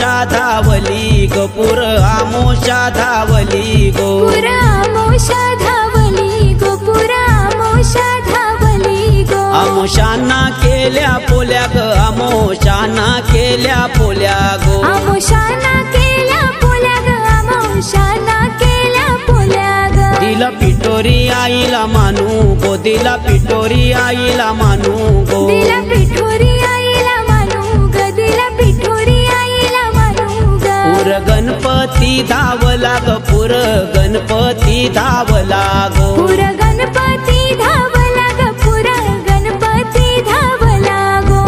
आमोशा धावली ग पुर आमोशा धावली गो. पुरा मोशा धावली गो पुरा मोशा धावली गो. आमोशाना केल्या पोल्या ग आमोशाना केल्या पोल्या गो. आमोशाना केल्या पोल्या ग आमोशाना केल्या पोल्या ग. दिला पिटोरी आईला मानू गो दिला पिटोरी आईला मानू गो. दिला पुर गणपती धावला ग पुर गणपती धावला गो पुर गणपती धावला ग पुर गणपती धावला गो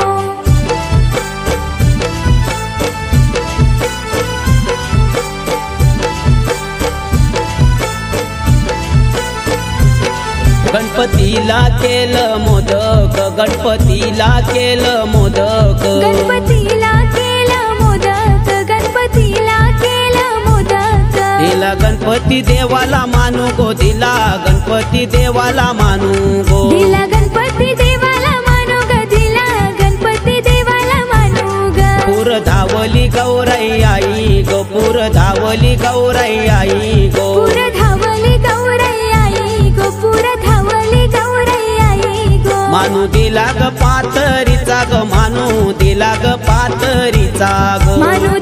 गणपतीला केलं मोदक गणपतीला केलं मोदक. गणपतीला गणपती देवाला मानू गो दिला गणपती देवाला मानू गो. दिला गणपती देवाला मानू ग दिला गणपती देवाला मानू ग. पुर धावली गौराई आई गो पुर धावली गौराई आई गो. पुर धावली गौराई आई गो पुर धावली गौराई आई गो. मानू दिला ग पातरीचा ग मानू दिला ग पातरीचा गो. मानू